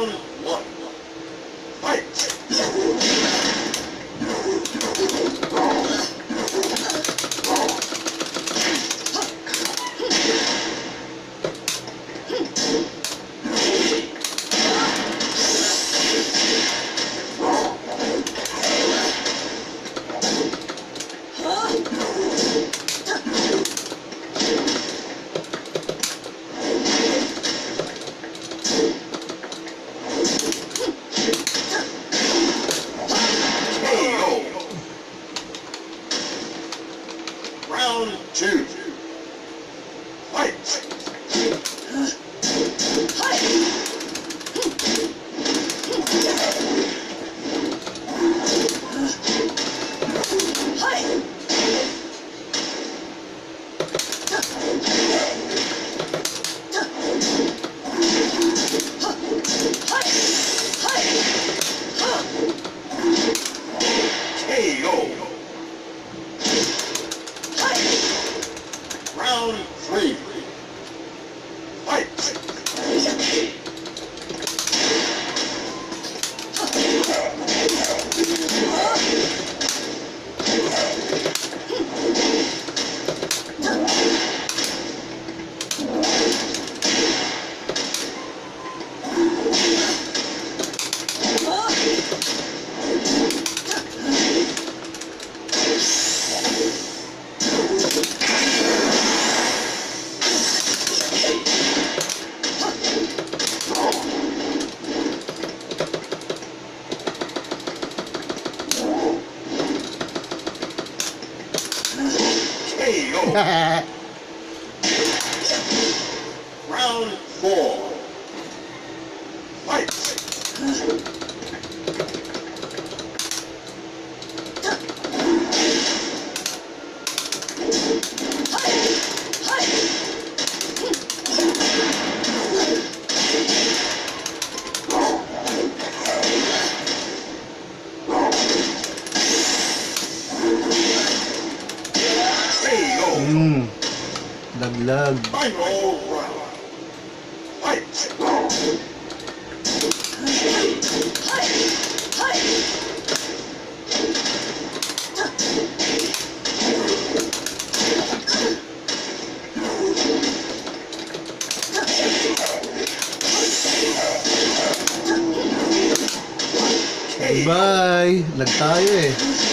Lauro. Round two. Round three. KO. Round four. Fight! Laglag. Bye. Lag tayo eh.